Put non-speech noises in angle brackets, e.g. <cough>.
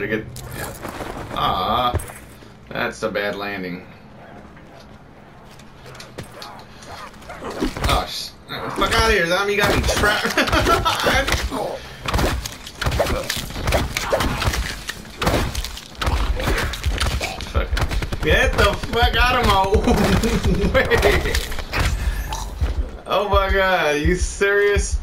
to get. Ah, that's a bad landing. Oh, sh fuck out of here, zombie! You got me trapped. <laughs> fuck. Get the fuck out of my <laughs> way! Oh my god, are you serious?